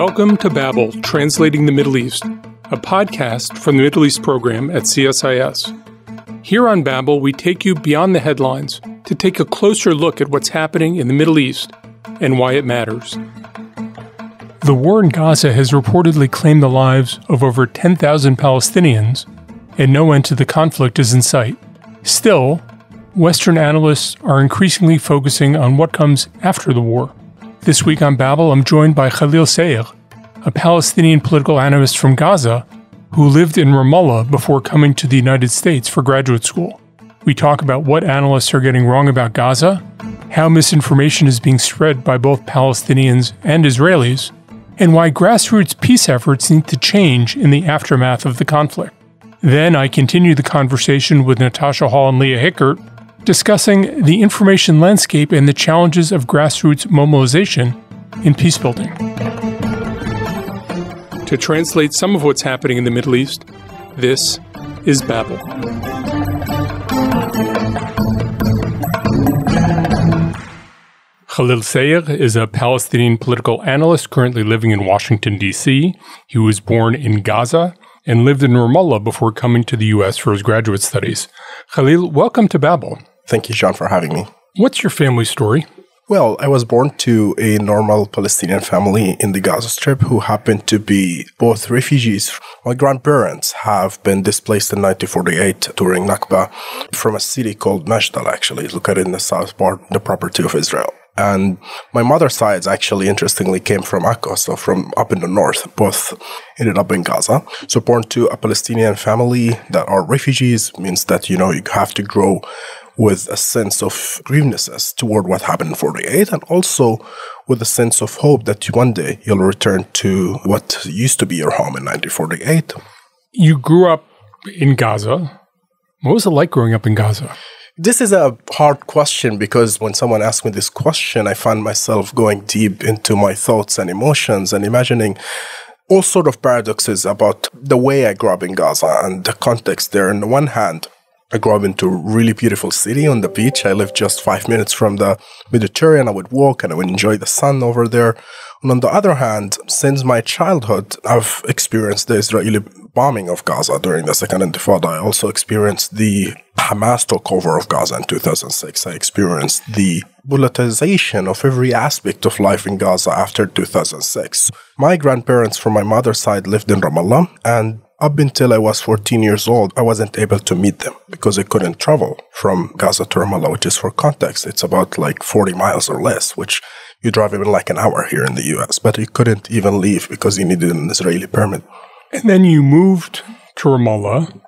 Welcome to Babel, Translating the Middle East, a podcast from the Middle East program at CSIS. Here on Babel, we take you beyond the headlines to take a closer look at what's happening in the Middle East and why it matters. The war in Gaza has reportedly claimed the lives of over 10,000 Palestinians, and no end to the conflict is in sight. Still, Western analysts are increasingly focusing on what comes after the war. This week on Babel, I'm joined by Khalil Sayegh, a Palestinian political analyst from Gaza who lived in Ramallah before coming to the United States for graduate school. We talk about what analysts are getting wrong about Gaza, how misinformation is being spread by both Palestinians and Israelis, and why grassroots peace efforts need to change in the aftermath of the conflict. Then I continue the conversation with Natasha Hall and Leah Hickert discussing the information landscape and the challenges of grassroots mobilization in peacebuilding. To translate some of what's happening in the Middle East, this is Babel. Khalil Sayegh is a Palestinian political analyst currently living in Washington, D.C. He was born in Gaza and lived in Ramallah before coming to the U.S. for his graduate studies. Khalil, welcome to Babel. Thank you, Jon, for having me. What's your family story? Well, I was born to a normal Palestinian family in the Gaza Strip who happened to be both refugees. My grandparents have been displaced in 1948 during Nakba from a city called Majdal, actually, located in the south part, the property of Israel. And my mother's side actually, interestingly, came from Akko, so from up in the north. Both ended up in Gaza. So born to a Palestinian family that are refugees means that, you know, you have to grow with a sense of grievances toward what happened in 48 and also with a sense of hope that one day you'll return to what used to be your home in 1948. You grew up in Gaza. What was it like growing up in Gaza? This is a hard question because when someone asks me this question, I find myself going deep into my thoughts and emotions and imagining all sort of paradoxes about the way I grew up in Gaza and the context there. On the one hand, I grew up into a really beautiful city on the beach. I lived just five minutes from the Mediterranean. I would walk and I would enjoy the sun over there. And on the other hand, since my childhood, I've experienced the Israeli bombing of Gaza during the Second Intifada. I also experienced the Hamas takeover of Gaza in 2006. I experienced the bulletization of every aspect of life in Gaza after 2006. My grandparents from my mother's side lived in Ramallah, and up until I was 14 years old, I wasn't able to meet them because I couldn't travel from Gaza to Ramallah, which is for context, it's about like 40 miles or less, which you drive even like an hour here in the US, but you couldn't even leave because you needed an Israeli permit. And then you moved to Ramallah.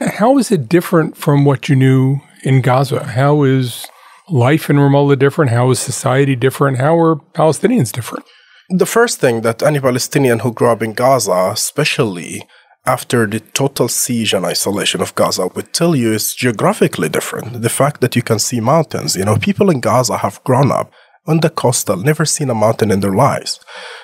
How is it different from what you knew in Gaza? How is life in Ramallah different? How is society different? How are Palestinians different? The first thing that any Palestinian who grew up in Gaza, especially after the total siege and isolation of Gaza would tell you is geographically different. The fact that you can see mountains, you know, people in Gaza have grown up on the coastal, never seen a mountain in their lives.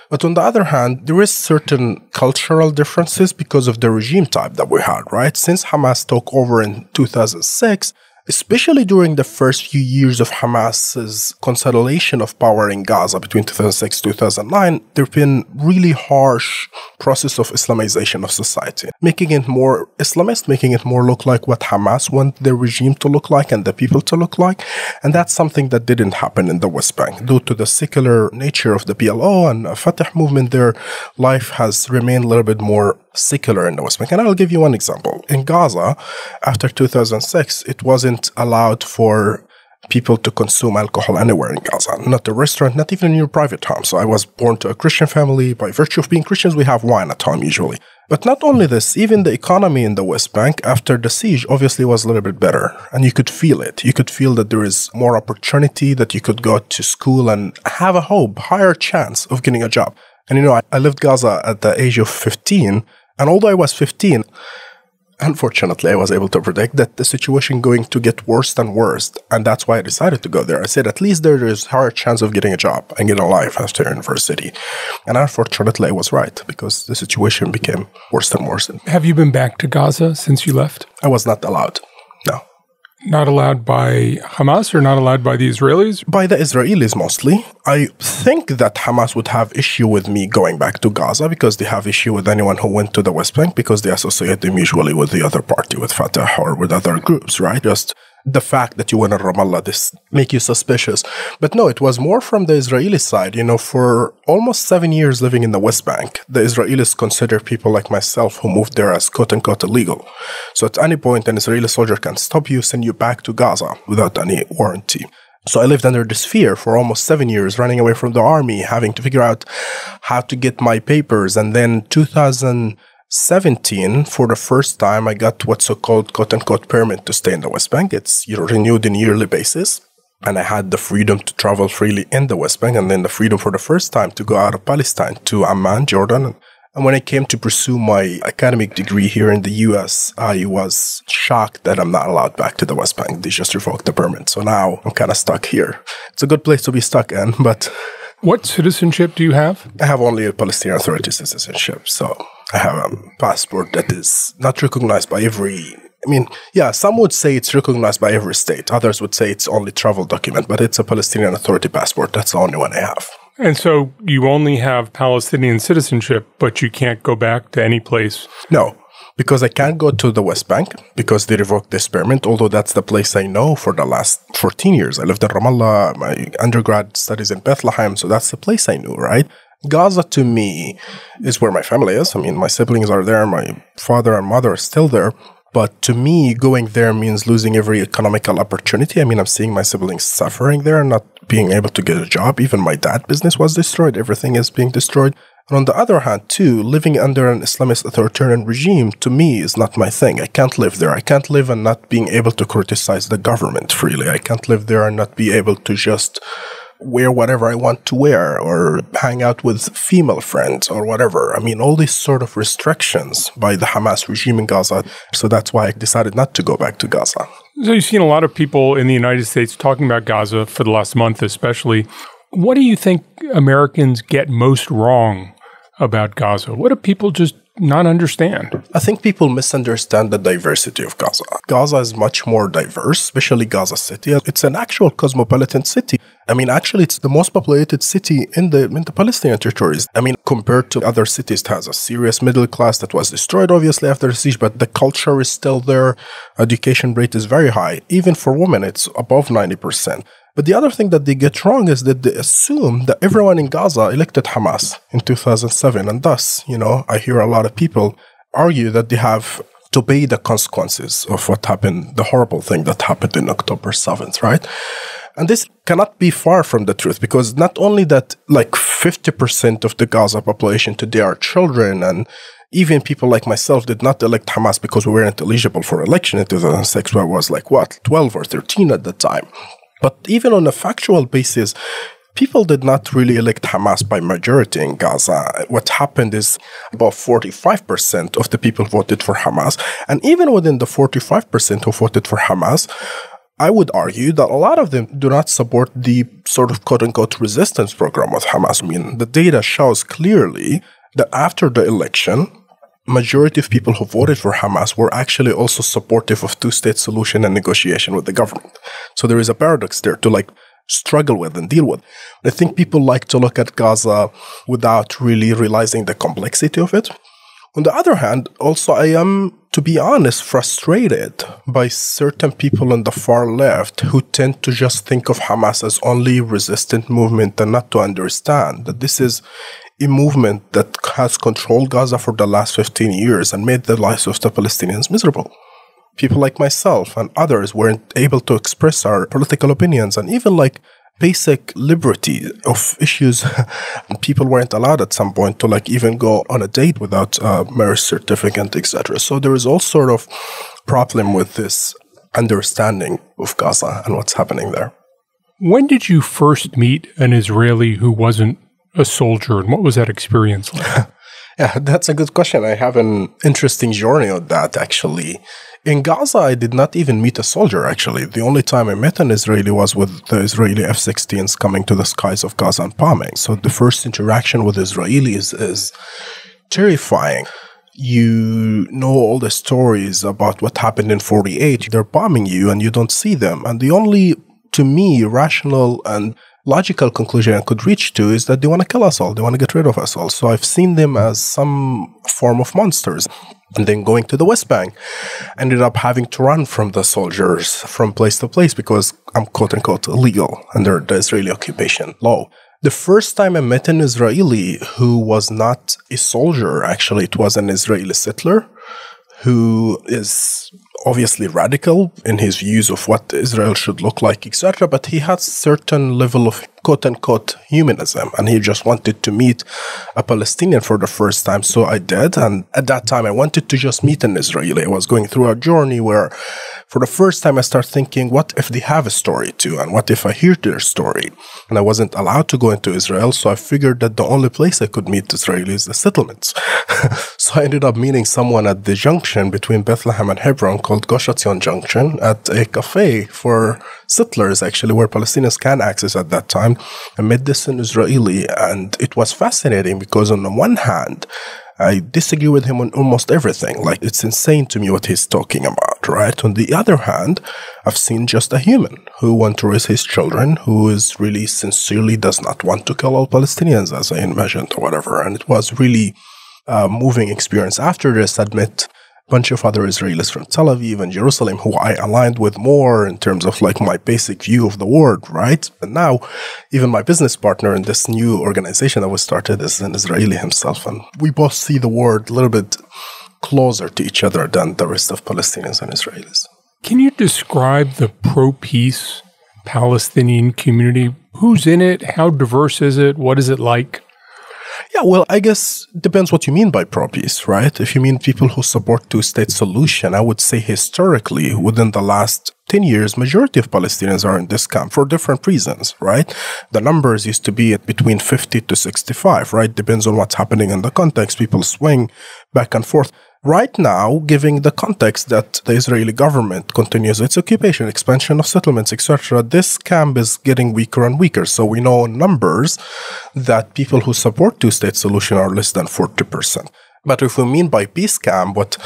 But on the other hand, there is certain cultural differences because of the regime type that we had, right? Since Hamas took over in 2006, especially during the first few years of Hamas's consolidation of power in Gaza between 2006 2009, there've been really harsh process of Islamization of society, making it more Islamist, making it more look like what Hamas want the regime to look like and the people to look like. And that's something that didn't happen in the West Bank due to the secular nature of the PLO and Fatah movement. Their life has remained a little bit more secular in the West Bank. And I'll give you one example. In Gaza, after 2006, it wasn't allowed for people to consume alcohol anywhere in Gaza, not a restaurant, not even in your private home. So I was born to a Christian family. By virtue of being Christians, we have wine at home usually. But not only this, even the economy in the West Bank after the siege obviously was a little bit better. And you could feel it. You could feel that there is more opportunity, that you could go to school and have a hope, higher chance of getting a job. And you know, I, I lived Gaza at the age of 15 and although I was 15, unfortunately, I was able to predict that the situation going to get worse and worse. And that's why I decided to go there. I said, at least there is higher chance of getting a job and getting a life after university. And unfortunately, I was right because the situation became worse and worse. Have you been back to Gaza since you left? I was not allowed. No. Not allowed by Hamas or not allowed by the Israelis? By the Israelis mostly. I think that Hamas would have issue with me going back to Gaza because they have issue with anyone who went to the West Bank because they associate them usually with the other party, with Fatah or with other groups, right? Just the fact that you went in Ramallah, this make you suspicious. But no, it was more from the Israeli side. You know, for almost seven years living in the West Bank, the Israelis consider people like myself who moved there as quote unquote illegal. So at any point, an Israeli soldier can stop you, send you back to Gaza without any warranty. So I lived under this fear for almost seven years, running away from the army, having to figure out how to get my papers. And then 2000, 17, for the first time, I got what's so called quote unquote permit to stay in the West Bank. It's you know, renewed in yearly basis. And I had the freedom to travel freely in the West Bank and then the freedom for the first time to go out of Palestine to Amman, Jordan. And when I came to pursue my academic degree here in the US, I was shocked that I'm not allowed back to the West Bank. They just revoked the permit. So now I'm kind of stuck here. It's a good place to be stuck in, but. What citizenship do you have? I have only a Palestinian Authority citizenship. So I have a passport that is not recognized by every. I mean, yeah, some would say it's recognized by every state. Others would say it's only travel document, but it's a Palestinian Authority passport. That's the only one I have. And so you only have Palestinian citizenship, but you can't go back to any place. No, because I can't go to the West Bank because they revoked this permit, although that's the place I know for the last 14 years. I lived in Ramallah, my undergrad studies in Bethlehem, so that's the place I knew, right? Gaza to me is where my family is. I mean, my siblings are there, my father and mother are still there. But to me, going there means losing every economical opportunity. I mean, I'm seeing my siblings suffering there, not being able to get a job. Even my dad business was destroyed. Everything is being destroyed. And on the other hand, too, living under an Islamist authoritarian regime to me is not my thing. I can't live there. I can't live and not being able to criticize the government freely. I can't live there and not be able to just wear whatever I want to wear or hang out with female friends or whatever. I mean, all these sort of restrictions by the Hamas regime in Gaza. So that's why I decided not to go back to Gaza. So you've seen a lot of people in the United States talking about Gaza for the last month, especially. What do you think Americans get most wrong about Gaza? What do people just not understand? I think people misunderstand the diversity of Gaza. Gaza is much more diverse, especially Gaza City. It's an actual cosmopolitan city. I mean, actually, it's the most populated city in the in the Palestinian territories. I mean, compared to other cities, it has a serious middle class that was destroyed, obviously, after the siege, but the culture is still there. Education rate is very high. Even for women, it's above 90%. But the other thing that they get wrong is that they assume that everyone in Gaza elected Hamas in 2007. And thus, you know, I hear a lot of people argue that they have to pay the consequences of what happened, the horrible thing that happened in October 7th, right? And this cannot be far from the truth because not only that, like 50% of the Gaza population today are children and even people like myself did not elect Hamas because we weren't eligible for election in 2006, where I was like, what, 12 or 13 at the time. But even on a factual basis, people did not really elect Hamas by majority in Gaza. What happened is about 45% of the people voted for Hamas. And even within the 45% who voted for Hamas, I would argue that a lot of them do not support the sort of quote unquote resistance program of Hamas. I mean, the data shows clearly that after the election, majority of people who voted for Hamas were actually also supportive of two-state solution and negotiation with the government. So there is a paradox there to like struggle with and deal with. I think people like to look at Gaza without really realizing the complexity of it. On the other hand, also I am, to be honest, frustrated by certain people on the far left who tend to just think of Hamas as only a resistant movement and not to understand that this is a movement that has controlled Gaza for the last 15 years and made the lives of the Palestinians miserable. People like myself and others weren't able to express our political opinions and even like basic liberty of issues. People weren't allowed at some point to like even go on a date without a marriage certificate etc so there is all sort of problem with this understanding of gaza and what's happening there. When did you first meet an israeli who wasn't a soldier, and what was that experience like? yeah, that's a good question. I have an interesting journey on that actually. In Gaza, I did not even meet a soldier, actually. The only time I met an Israeli was with the Israeli F 16s coming to the skies of Gaza and bombing. So the first interaction with Israelis is terrifying. you know all the stories about what happened in 48. They're bombing you and you don't see them. And the only, to me, rational and logical conclusion I could reach to is that they want to kill us all. They want to get rid of us all. So I've seen them as some form of monsters. And then going to the West Bank, ended up having to run from the soldiers from place to place because I'm quote unquote illegal under the Israeli occupation law. The first time I met an Israeli who was not a soldier, actually, it was an Israeli settler who is obviously radical in his views of what Israel should look like, etc. But he has certain level of quote unquote humanism, and he just wanted to meet a Palestinian for the first time. So I did, and at that time I wanted to just meet an Israeli. I was going through a journey where, for the first time, I started thinking, what if they have a story too, and what if I hear their story? And I wasn't allowed to go into Israel, so I figured that the only place I could meet Israelis is the settlements. so I ended up meeting someone at the junction between Bethlehem and Hebron called Etzion Junction at a cafe for settlers, actually, where Palestinians can access at that time. I met this in Israeli, and it was fascinating because, on the one hand, I disagree with him on almost everything. Like, it's insane to me what he's talking about, right? On the other hand, I've seen just a human who wants to raise his children, who is really sincerely does not want to kill all Palestinians, as I imagined, or whatever. And it was really a moving experience. After this, met bunch of other Israelis from Tel Aviv and Jerusalem who I aligned with more in terms of like my basic view of the world, right? And now, even my business partner in this new organization that was started is an Israeli himself, and we both see the world a little bit closer to each other than the rest of Palestinians and Israelis. Can you describe the pro peace Palestinian community? Who's in it? How diverse is it? What is it like? Yeah, well, I guess depends what you mean by pro peace, right? If you mean people who support two-state solution, I would say historically, within the last 10 years, majority of Palestinians are in this camp for different reasons, right? The numbers used to be at between 50 to 65, right? Depends on what's happening in the context. People swing back and forth right now, giving the context that the Israeli government continues its occupation, expansion of settlements, etc., this camp is getting weaker and weaker. So we know numbers that people who support two-state solution are less than 40%. But if we mean by peace camp, what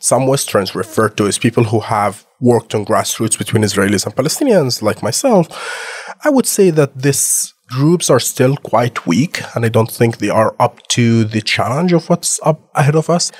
some Westerns refer to as people who have worked on grassroots between Israelis and Palestinians, like myself, I would say that this groups are still quite weak, and I don't think they are up to the challenge of what's up ahead of us.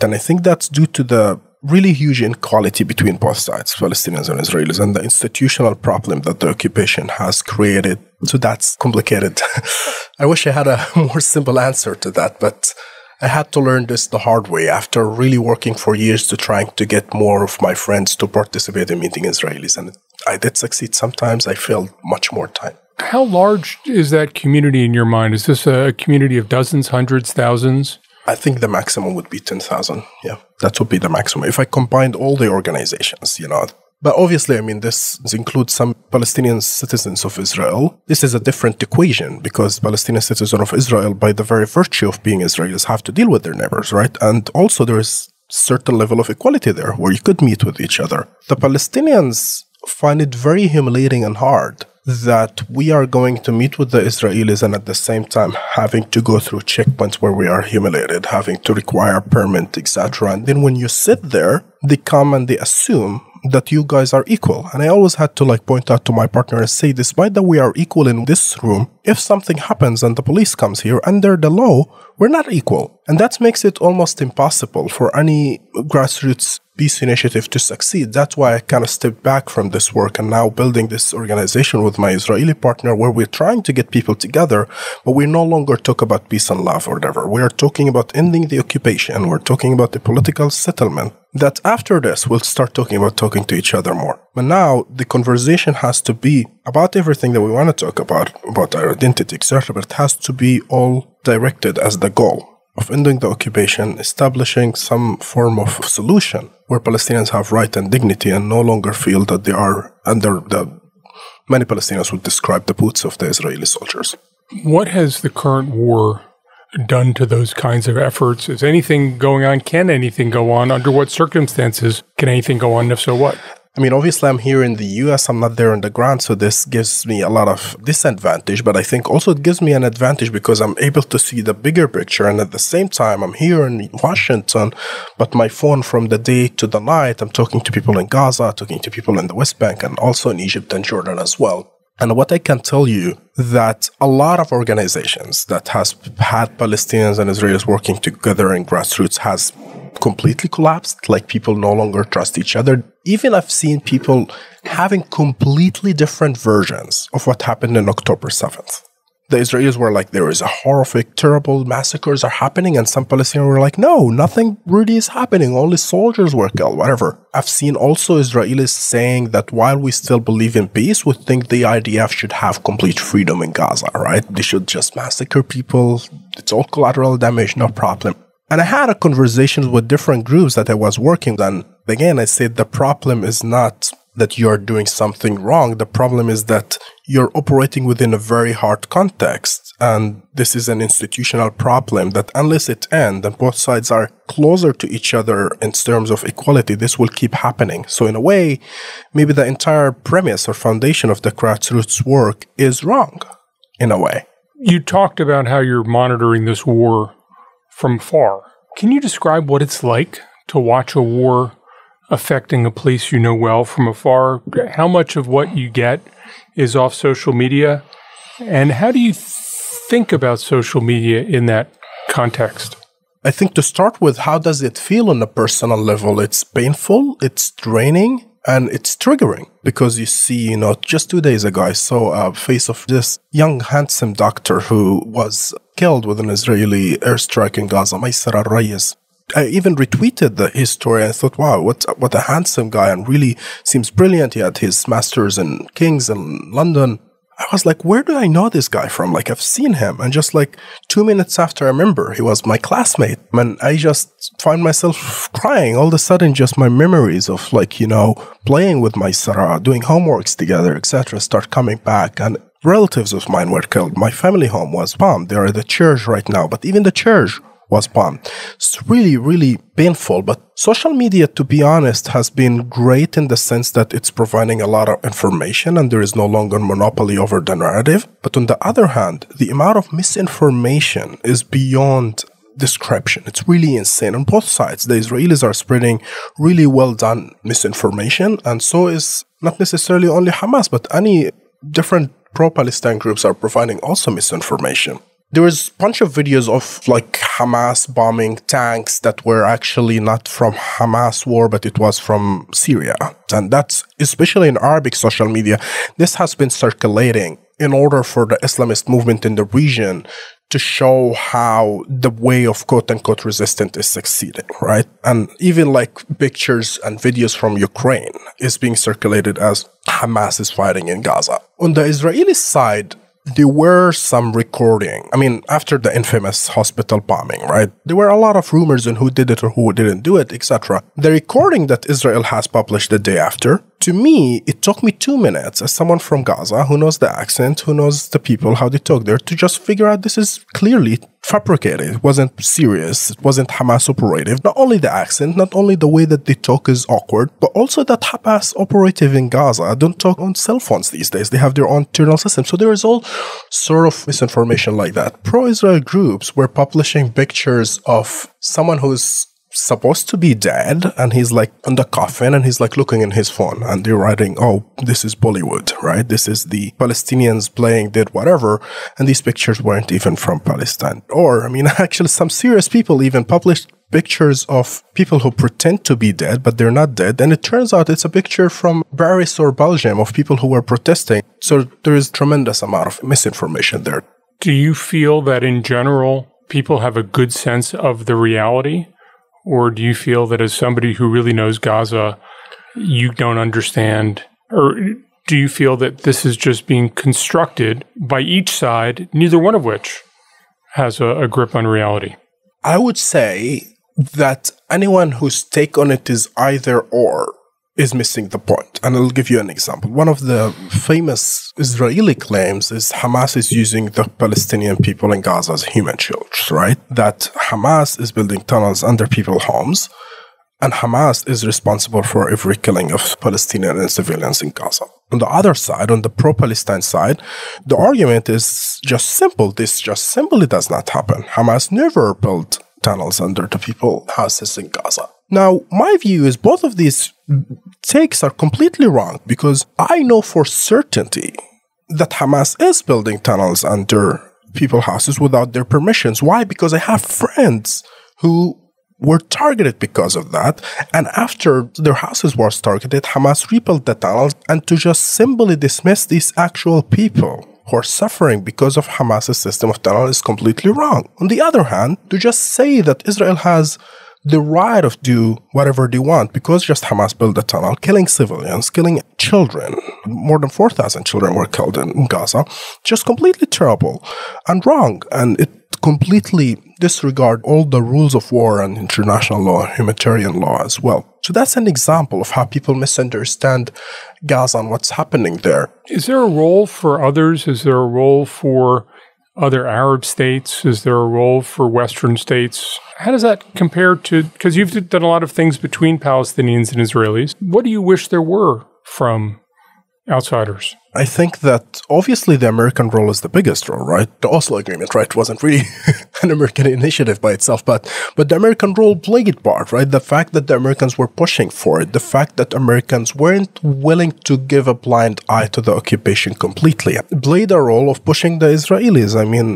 And I think that's due to the really huge inequality between both sides, Palestinians and Israelis, and the institutional problem that the occupation has created. So that's complicated. I wish I had a more simple answer to that, but I had to learn this the hard way after really working for years to trying to get more of my friends to participate in meeting Israelis. And I did succeed sometimes. I failed much more time. How large is that community in your mind? Is this a community of dozens, hundreds, thousands? I think the maximum would be 10,000. Yeah, that would be the maximum. If I combined all the organizations, you know. But obviously, I mean, this includes some Palestinian citizens of Israel. This is a different equation because Palestinian citizens of Israel, by the very virtue of being Israelis, have to deal with their neighbors, right? And also, there is certain level of equality there where you could meet with each other. The Palestinians find it very humiliating and hard that we are going to meet with the Israelis and at the same time having to go through checkpoints where we are humiliated, having to require permit, etc. And then when you sit there, they come and they assume that you guys are equal. And I always had to like point out to my partner and say, despite that we are equal in this room, if something happens and the police comes here under the law, we're not equal. And that makes it almost impossible for any grassroots peace initiative to succeed. That's why I kind of stepped back from this work and now building this organization with my Israeli partner where we're trying to get people together, but we no longer talk about peace and love or whatever. We are talking about ending the occupation. We're talking about the political settlement. That after this, we'll start talking about talking to each other more. But now the conversation has to be about everything that we want to talk about, about our identity, etc. But it has to be all directed as the goal of ending the occupation, establishing some form of solution where Palestinians have right and dignity and no longer feel that they are under the many Palestinians would describe the boots of the Israeli soldiers. What has the current war done to those kinds of efforts? Is anything going on? Can anything go on? Under what circumstances can anything go on? If so, what? I mean, obviously, I'm here in the US, I'm not there on the ground, so this gives me a lot of disadvantage, but I think also it gives me an advantage because I'm able to see the bigger picture. And at the same time, I'm here in Washington, but my phone from the day to the night, I'm talking to people in Gaza, talking to people in the West Bank, and also in Egypt and Jordan as well. And what I can tell you that a lot of organizations that has had Palestinians and Israelis working together in grassroots has completely collapsed. Like people no longer trust each other. Even I've seen people having completely different versions of what happened in October 7th. The Israelis were like, there is a horrific, terrible massacres are happening. And some Palestinians were like, no, nothing really is happening. Only soldiers were killed, whatever. I've seen also Israelis saying that while we still believe in peace, we think the IDF should have complete freedom in Gaza, right? They should just massacre people. It's all collateral damage, no problem. And I had a conversation with different groups that I was working on. Again, I said the problem is not that you're doing something wrong. The problem is that you're operating within a very hard context. And this is an institutional problem that unless it ends and both sides are closer to each other in terms of equality, this will keep happening. So in a way, maybe the entire premise or foundation of the grassroots work is wrong in a way. You talked about how you're monitoring this war from far. Can you describe what it's like to watch a war affecting a place you know well from afar? How much of what you get is off social media? And how do you think about social media in that context? I think to start with, how does it feel on a personal level? It's painful, it's draining, and it's triggering because you see, you know, just two days ago, I saw a face of this young, handsome doctor who was killed with an Israeli airstrike in Gaza, Maisara Alrayyes. I even retweeted the, his story and I thought, wow, what, what a handsome guy and really seems brilliant. He had his master's in King's in London. I was like, where do I know this guy from? Like, I've seen him. And just like two minutes after I remember, he was my classmate. And I just find myself crying. All of a sudden, just my memories of like, you know, playing with Maisara, doing homeworks together, etc., start coming back. And relatives of mine were killed. My family home was bombed. They're at the church right now. But even the church was bombed. It's really, really painful. But social media, to be honest, has been great in the sense that it's providing a lot of information and there is no longer monopoly over the narrative. But on the other hand, the amount of misinformation is beyond description. It's really insane on both sides. The Israelis are spreading really well done misinformation, and so is not necessarily only Hamas, but any different pro Palestine groups are providing also misinformation there was a bunch of videos of like Hamas bombing tanks that were actually not from Hamas war, but it was from Syria. And that's especially in Arabic social media. This has been circulating in order for the Islamist movement in the region to show how the way of quote unquote resistance is succeeding, right? And even like pictures and videos from Ukraine is being circulated as Hamas is fighting in Gaza. On the Israeli side, there were some recording. I mean, after the infamous hospital bombing, right? There were a lot of rumors on who did it or who didn't do it, etc. The recording that Israel has published the day after to me, it took me two minutes as someone from Gaza who knows the accent, who knows the people, how they talk there, to just figure out this is clearly fabricated. It wasn't serious. It wasn't Hamas operative. Not only the accent, not only the way that they talk is awkward, but also that Hamas operative in Gaza don't talk on cell phones these days. They have their own internal system. So there is all sort of misinformation like that. Pro-Israel groups were publishing pictures of someone who's supposed to be dead and he's like on the coffin and he's like looking in his phone and they're writing oh this is Pallywood right? This is the palestinians playing did whatever and these pictures weren't even from palestine. Or i mean actually some serious people even published pictures of people who pretend to be dead but they're not dead and it turns out it's a picture from paris or belgium of people who were protesting. So there is tremendous amount of misinformation there. Do you feel that in general people have a good sense of the reality or do you feel that as somebody who really knows Gaza, you don't understand? Or do you feel that this is just being constructed by each side, neither one of which has a, a grip on reality? I would say that anyone whose take on it is either or is missing the point. And I'll give you an example. One of the famous Israeli claims is Hamas is using the Palestinian people in Gaza as human shields, right? That Hamas is building tunnels under people's homes and Hamas is responsible for every killing of Palestinian and civilians in Gaza. On the other side, on the pro Palestine side, the argument is just simple. This just simply does not happen. Hamas never built tunnels under the people houses in Gaza. Now, my view is both of these takes are completely wrong because I know for certainty that Hamas is building tunnels under people houses without their permissions. Why? Because I have friends who were targeted because of that. And after their houses were targeted, Hamas rebuilt the tunnels and to just simply dismiss these actual people who are suffering because of Hamas's system of tunnel is completely wrong. On the other hand, to just say that Israel has the right of do whatever they want because just Hamas built a tunnel, killing civilians, killing children. More than 4,000 children were killed in Gaza. Just completely terrible and wrong. And it completely disregard all the rules of war and international law, humanitarian law as well. So that's an example of how people misunderstand Gaza and what's happening there. Is there a role for others? Is there a role for other Arab states? Is there a role for Western states? How does that compare to, because you've done a lot of things between Palestinians and Israelis. What do you wish there were from outsiders? I think that obviously the American role is the biggest role, right? The Oslo Agreement, right, wasn't really an American initiative by itself, but but the American role played part, right? The fact that the Americans were pushing for it, the fact that Americans weren't willing to give a blind eye to the occupation completely, played a role of pushing the Israelis. I mean,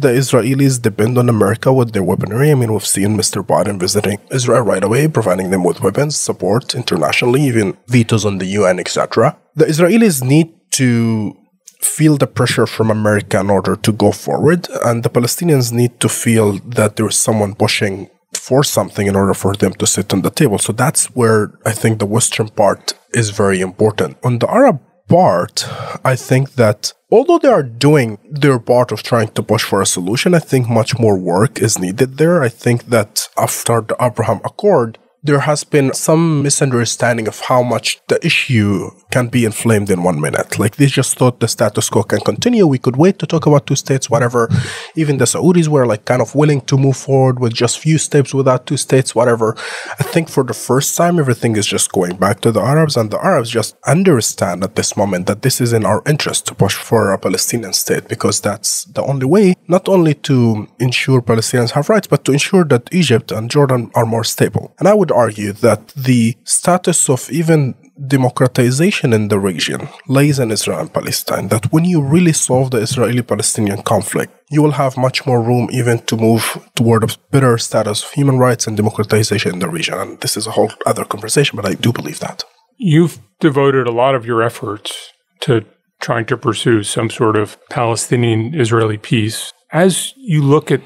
the Israelis depend on America with their weaponry. I mean, we've seen Mr. Biden visiting Israel right away, providing them with weapons, support internationally, even vetoes on the UN, etc. The Israelis need to feel the pressure from America in order to go forward, and the Palestinians need to feel that there is someone pushing for something in order for them to sit on the table. So that's where I think the Western part is very important. On the Arab part, I think that although they are doing their part of trying to push for a solution, I think much more work is needed there. I think that after the Abraham Accord, there has been some misunderstanding of how much the issue can be inflamed in one minute. Like they just thought the status quo can continue. We could wait to talk about two states, whatever. Even the Saudis were like kind of willing to move forward with just few steps without two states, whatever. I think for the first time, everything is just going back to the Arabs, and the Arabs just understand at this moment that this is in our interest to push for a Palestinian state because that's the only way, not only to ensure Palestinians have rights, but to ensure that Egypt and Jordan are more stable. And I would argue that the status of even democratization in the region lays in Israel and Palestine. That when you really solve the Israeli Palestinian conflict, you will have much more room even to move toward a better status of human rights and democratization in the region. And this is a whole other conversation, but I do believe that. You've devoted a lot of your efforts to trying to pursue some sort of Palestinian Israeli peace. As you look at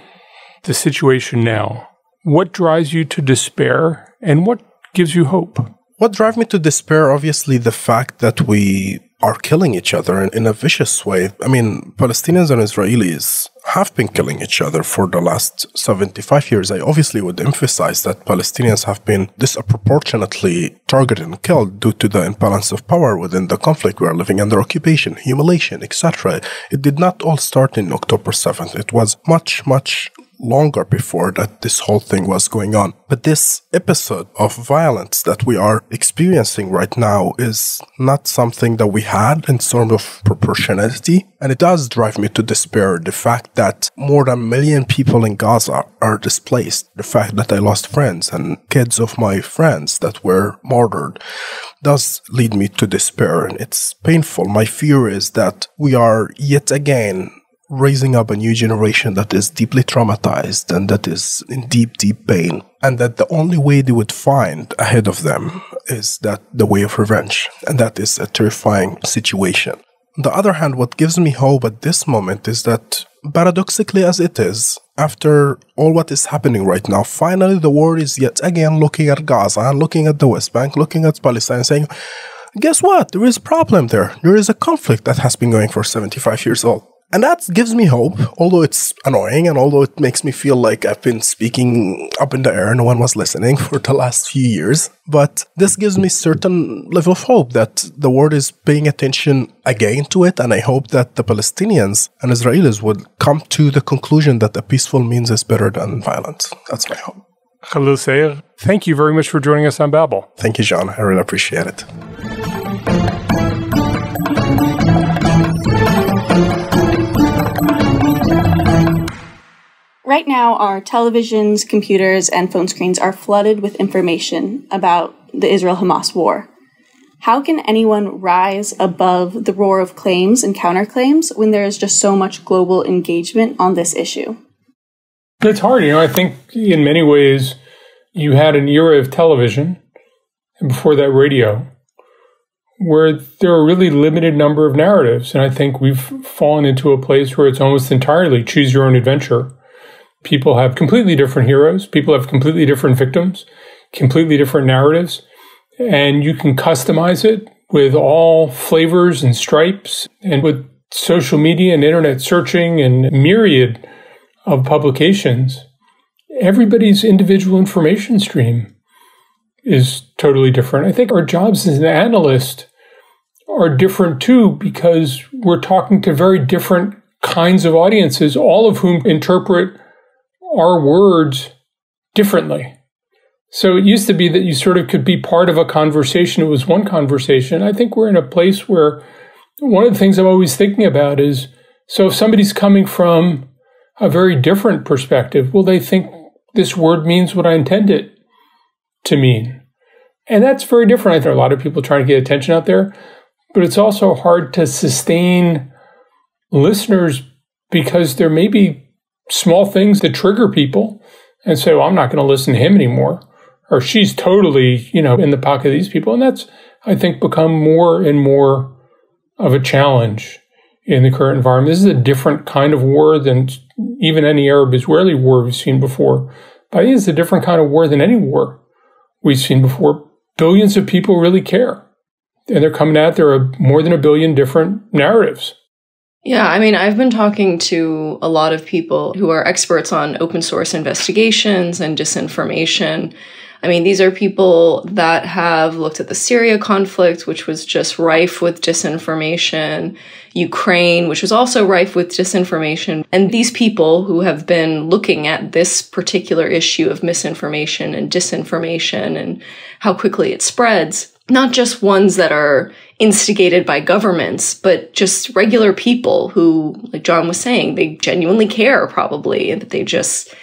the situation now, what drives you to despair and what gives you hope? What drives me to despair, obviously, the fact that we are killing each other in, in, a vicious way. I mean, Palestinians and Israelis have been killing each other for the last 75 years. I obviously would emphasize that Palestinians have been disproportionately targeted and killed due to the imbalance of power within the conflict. We are living under occupation, humiliation, etc. It did not all start in October 7th. It was much, much longer before that this whole thing was going on. But this episode of violence that we are experiencing right now is not something that we had in sort of proportionality. And it does drive me to despair. The fact that more than a million people in Gaza are displaced. The fact that I lost friends and kids of my friends that were murdered does lead me to despair. And it's painful. My fear is that we are yet again raising up a new generation that is deeply traumatized and that is in deep, deep pain. And that the only way they would find ahead of them is that the way of revenge. And that is a terrifying situation. On the other hand, what gives me hope at this moment is that, paradoxically as it is, after all what is happening right now, finally the world is yet again looking at Gaza and looking at the West Bank, looking at Palestine, saying, guess what? There is a problem there. There is a conflict that has been going for 75 years old. And that gives me hope, although it's annoying and although it makes me feel like I've been speaking up in the air, and no one was listening for the last few years. But this gives me certain level of hope that the world is paying attention again to it. And I hope that the Palestinians and Israelis would come to the conclusion that a peaceful means is better than violence. That's my hope. Khalil Sayegh, thank you very much for joining us on Babel. Thank you, Jon. I really appreciate it. Right now, our televisions, computers, and phone screens are flooded with information about the Israel Hamas war. How can anyone rise above the roar of claims and counterclaims when there is just so much global engagement on this issue? It's hard. You know, I think in many ways you had an era of television and before that radio where there are really limited number of narratives. And I think we've fallen into a place where it's almost entirely choose your own adventure. People have completely different heroes, people have completely different victims, completely different narratives. And you can customize it with all flavors and stripes. And with social media and internet searching and myriad of publications everybody's individual information stream is totally different. I think our jobs as an analyst are different too because we're talking to very different kinds of audiences all of whom interpret our words differently so it used to be that you sort of could be part of a conversation. It was one conversation. I think we're in a place where one of the things I'm always thinking about is so if somebody's coming from a very different perspective, will they think this word means what I intend it to mean? And that's very different. I think a lot of people trying to get attention out there, but it's also hard to sustain listeners because there may be small things that trigger people and say, well, I'm not going to listen to him anymore or she's totally, you know, in the pocket of these people. And that's, I think, become more and more of a challenge in the current environment. This is a different kind of war than even any Arab Israeli war we've seen before. But I think it's a different kind of war than any war we've seen before. Billions of people really care. And they're coming at there are more than a billion different narratives. Yeah, I mean, I've been talking to a lot of people who are experts on open source investigations and disinformation. I mean, these are people that have looked at the Syria conflict, which was just rife with disinformation, Ukraine, which was also rife with disinformation. And these people who have been looking at this particular issue of misinformation and disinformation and how quickly it spreads, not just ones that are instigated by governments, but just regular people who, like Jon was saying, they genuinely care probably, and that they just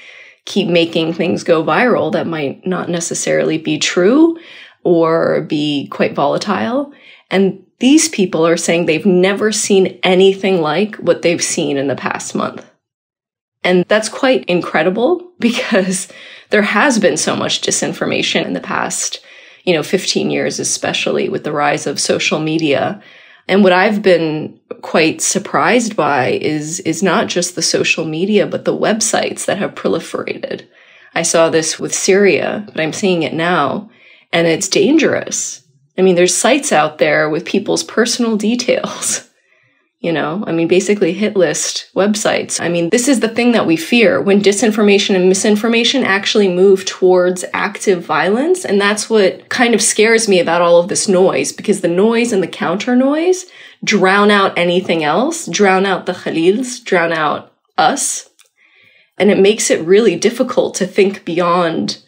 keep making things go viral that might not necessarily be true or be quite volatile. And these people are saying they've never seen anything like what they've seen in the past month. And that's quite incredible because there has been so much disinformation in the past, you know, 15 years, especially with the rise of social media and what I've been quite surprised by is, is not just the social media, but the websites that have proliferated. I saw this with Syria, but I'm seeing it now, and it's dangerous. I mean, there's sites out there with people's personal details You know, I mean, basically hit list websites. I mean, this is the thing that we fear when disinformation and misinformation actually move towards active violence. And that's what kind of scares me about all of this noise because the noise and the counter noise drown out anything else, drown out the Khalils, drown out us. And it makes it really difficult to think beyond,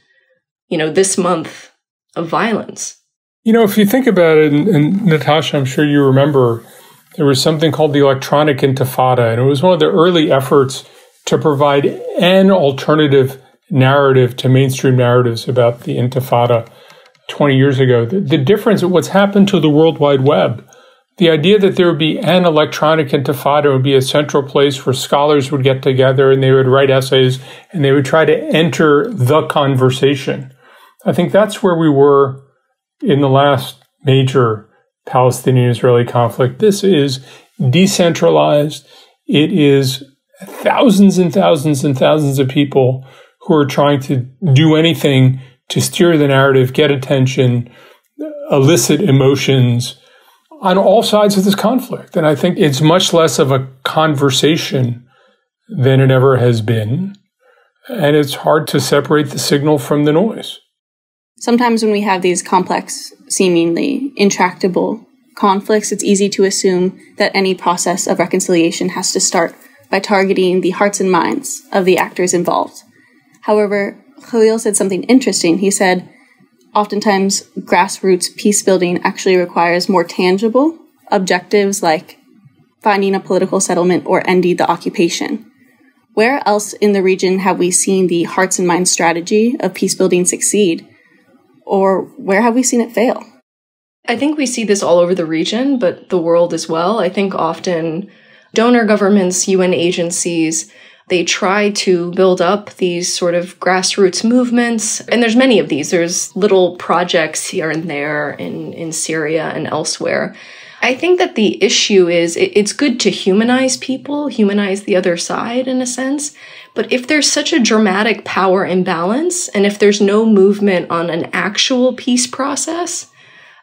you know, this month of violence. You know, if you think about it, and, and Natasha, I'm sure you remember there was something called the Electronic Intifada, and it was one of the early efforts to provide an alternative narrative to mainstream narratives about the Intifada 20 years ago. The, the difference, what's happened to the World Wide Web, the idea that there would be an electronic intifada would be a central place where scholars would get together and they would write essays and they would try to enter the conversation. I think that's where we were in the last major Palestinian Israeli conflict. This is decentralized. It is thousands and thousands and thousands of people who are trying to do anything to steer the narrative, get attention, elicit emotions on all sides of this conflict. And I think it's much less of a conversation than it ever has been. And it's hard to separate the signal from the noise. Sometimes when we have these complex, seemingly intractable conflicts, it's easy to assume that any process of reconciliation has to start by targeting the hearts and minds of the actors involved. However, Khalil said something interesting. He said, oftentimes grassroots peace building actually requires more tangible objectives like finding a political settlement or ending the occupation. Where else in the region have we seen the hearts and minds strategy of peace building succeed? Or where have we seen it fail? I think we see this all over the region, but the world as well. I think often donor governments, UN agencies, they try to build up these sort of grassroots movements. And there's many of these. There's little projects here and there in, in Syria and elsewhere. I think that the issue is it, it's good to humanize people, humanize the other side in a sense. But if there's such a dramatic power imbalance, and if there's no movement on an actual peace process,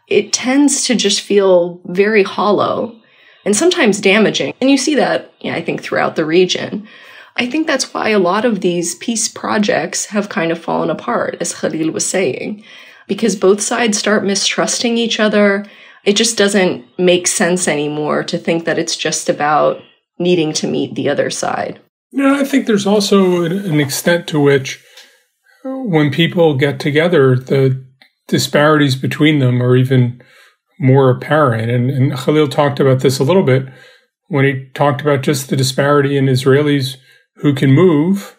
it tends to just feel very hollow and sometimes damaging. And you see that, yeah, I think, throughout the region. I think that's why a lot of these peace projects have kind of fallen apart, as Khalil was saying, because both sides start mistrusting each other it just doesn't make sense anymore to think that it's just about needing to meet the other side. No, I think there's also an extent to which uh, when people get together, the disparities between them are even more apparent. And, and Khalil talked about this a little bit when he talked about just the disparity in Israelis who can move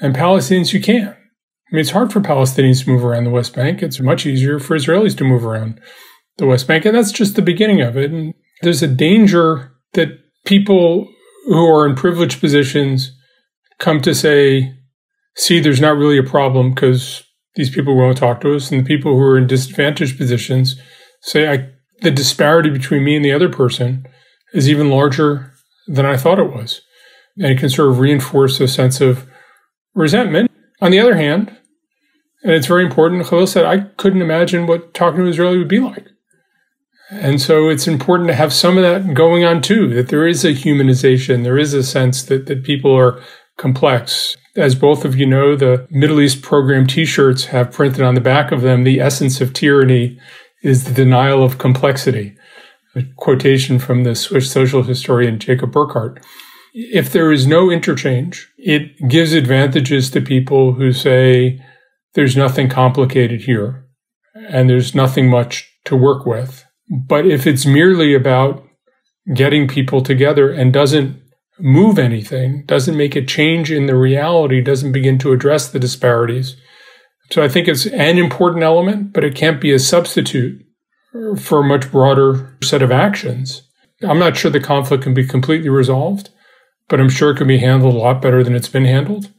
and Palestinians who can't. I mean, it's hard for Palestinians to move around the West Bank. It's much easier for Israelis to move around the West Bank. And that's just the beginning of it. And there's a danger that people who are in privileged positions come to say, see, there's not really a problem because these people won't talk to us. And the people who are in disadvantaged positions say, I, the disparity between me and the other person is even larger than I thought it was. And it can sort of reinforce a sense of resentment. On the other hand, and it's very important, Khalil said, I couldn't imagine what talking to Israeli would be like. And so it's important to have some of that going on too, that there is a humanization, there is a sense that, that people are complex. As both of you know, the Middle East program t shirts have printed on the back of them the essence of tyranny is the denial of complexity. A quotation from the Swiss social historian Jacob Burckhardt. If there is no interchange, it gives advantages to people who say there's nothing complicated here and there's nothing much to work with but if it's merely about getting people together and doesn't move anything, doesn't make a change in the reality, doesn't begin to address the disparities. So I think it's an important element, but it can't be a substitute for a much broader set of actions. I'm not sure the conflict can be completely resolved, but I'm sure it can be handled a lot better than it's been handled.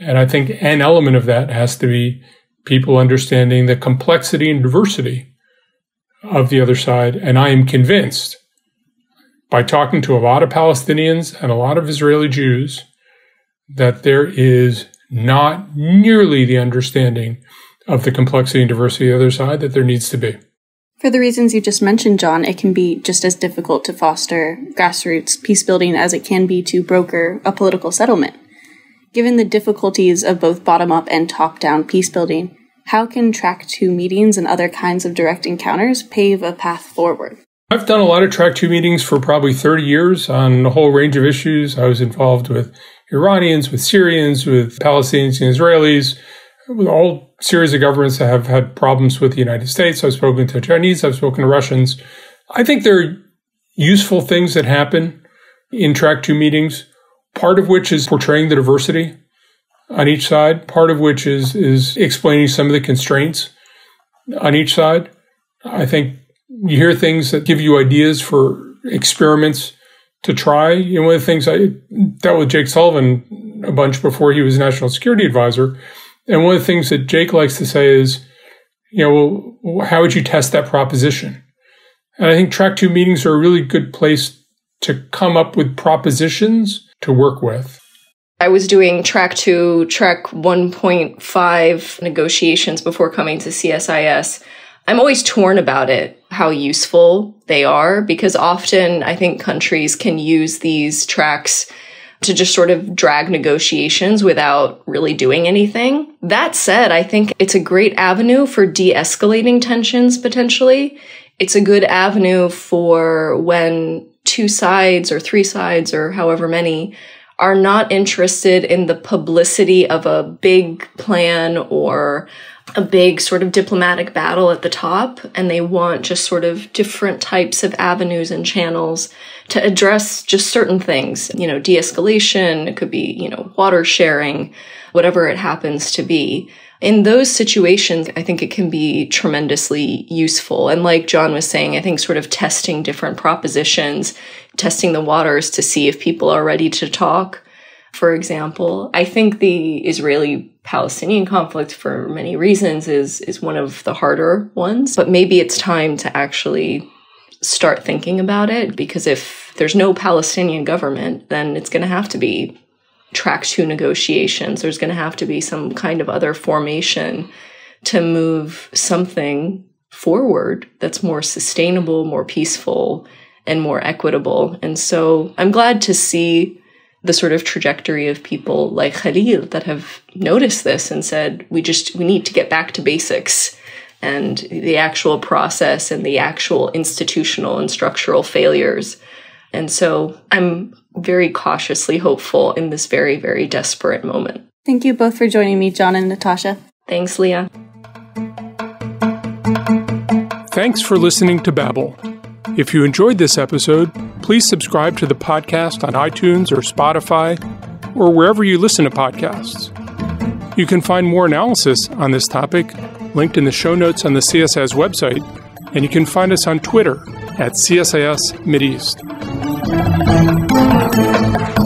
And I think an element of that has to be people understanding the complexity and diversity of the other side. And I am convinced by talking to a lot of Palestinians and a lot of Israeli Jews that there is not nearly the understanding of the complexity and diversity of the other side that there needs to be. For the reasons you just mentioned, Jon, it can be just as difficult to foster grassroots peace building as it can be to broker a political settlement. Given the difficulties of both bottom up and top down peace building, how can track two meetings and other kinds of direct encounters pave a path forward? I've done a lot of track two meetings for probably 30 years on a whole range of issues. I was involved with Iranians, with Syrians, with Palestinians and Israelis, with all series of governments that have had problems with the United States. I've spoken to Chinese, I've spoken to Russians. I think there are useful things that happen in track two meetings, part of which is portraying the diversity on each side, part of which is is explaining some of the constraints on each side. I think you hear things that give you ideas for experiments to try. You know, one of the things I dealt with Jake Sullivan a bunch before he was national security advisor, and one of the things that Jake likes to say is, you know, well, how would you test that proposition? And I think track two meetings are a really good place to come up with propositions to work with. I was doing track two, track 1.5 negotiations before coming to CSIS. I'm always torn about it, how useful they are, because often I think countries can use these tracks to just sort of drag negotiations without really doing anything. That said, I think it's a great avenue for de escalating tensions potentially. It's a good avenue for when two sides or three sides or however many are not interested in the publicity of a big plan or a big sort of diplomatic battle at the top, and they want just sort of different types of avenues and channels to address just certain things, you know, de escalation, it could be, you know, water sharing, whatever it happens to be. In those situations, I think it can be tremendously useful. And like Jon was saying, I think sort of testing different propositions, testing the waters to see if people are ready to talk for example. I think the Israeli Palestinian conflict for many reasons is is one of the harder ones, but maybe it's time to actually start thinking about it because if there's no Palestinian government, then it's going to have to be track 2 negotiations. There's going to have to be some kind of other formation to move something forward that's more sustainable, more peaceful, and more equitable. And so I'm glad to see the sort of trajectory of people like Khalil that have noticed this and said, we just, we need to get back to basics and the actual process and the actual institutional and structural failures. And so I'm very cautiously hopeful in this very, very desperate moment. Thank you both for joining me, Jon and Natasha. Thanks, Leah. Thanks for listening to Babel. If you enjoyed this episode, please subscribe to the podcast on iTunes or Spotify or wherever you listen to podcasts. You can find more analysis on this topic linked in the show notes on the CSIS website, and you can find us on Twitter at CSIS Mideast. Thank you.